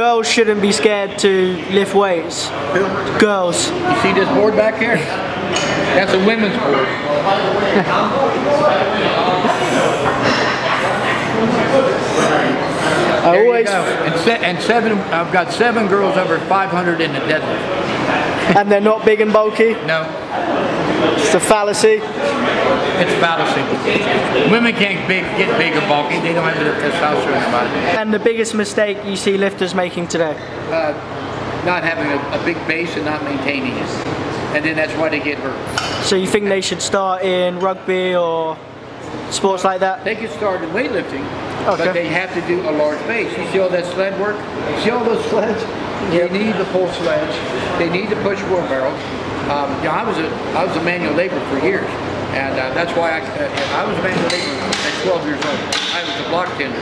girls shouldn't be scared to lift weights. Girls. You see this board back here? That's a women's board. I There always. And, se- and seven, I've got seven girls over 500 in the deadlift. and they're not big and bulky. No, It's a fallacy. it's a fallacy. Women can't big, get big or bulky. They don't have the testosterone in their body. And the biggest mistake you see lifters making today. Uh, not having a, a big base and not maintaining it. And then that's why they get hurt. So you think they should start in rugby or sports like that? They can start in weightlifting, Okay. but they have to do a large base. You see all that sled work? You see all those sleds? Yep. They need the full sledge. They need to push wheelbarrows. Um, you know, I was a I was a manual laborer for years, and uh, that's why I uh, I was a manual laborer at 12 years old. I was a block tender.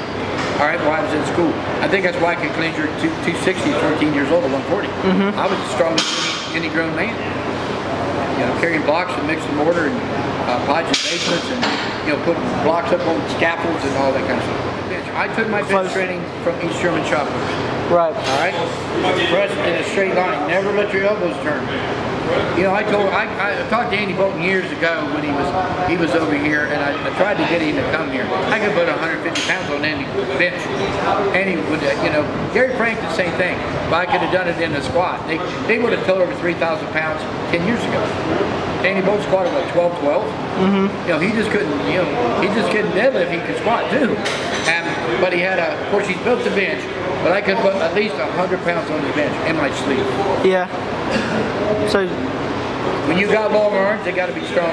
All right, while I was in school. I think that's why I could clean your two- 260, 14 years old at 140. I was the strongest any, any grown man you know, carrying blocks and mixing mortar and uh, pods basements and, you know, putting blocks up on scaffolds and all that kind of stuff. I took my bench training from East German shop Right. all right? Press straight line. Never let your elbows turn. You know, I told, I, I talked to Andy Bolton years ago when he was he was over here, and I, I tried to get him to come here. I could put 150 pounds on Andy bench. Andy would, uh, you know, Gary Frank the same thing, but I could have done it in the squat. They they would have told over 3,000 pounds 10 years ago. Andy Bolton squatted what 12, 12. Mm-hmm. You know, he just couldn't. You know, he just couldn't deadlift. He could squat too. And but he had a, of course, he's built the bench. But I could put at least 100 pounds on the bench in my sleeve. Yeah. So When you got long arms, they got to be strong.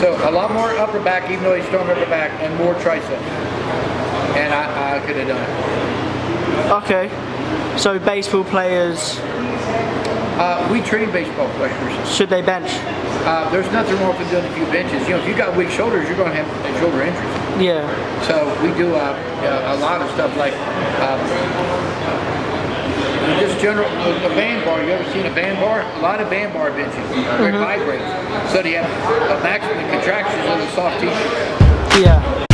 So a lot more upper back, even though he's strong upper back, and more triceps. And I, I could have done it. okay. So baseball players Uh, we train baseball players. should they bench? Uh, there's nothing wrong with doing a few benches. You know, if you got weak shoulders, you're going to have shoulder injuries. Yeah. So we do uh, uh, a lot of stuff like um, just general a bamboo bar. You ever seen a bamboo bar? A lot of bamboo bar benches. Where it vibrates. So they have a maximum contractions on a soft tissue. Yeah.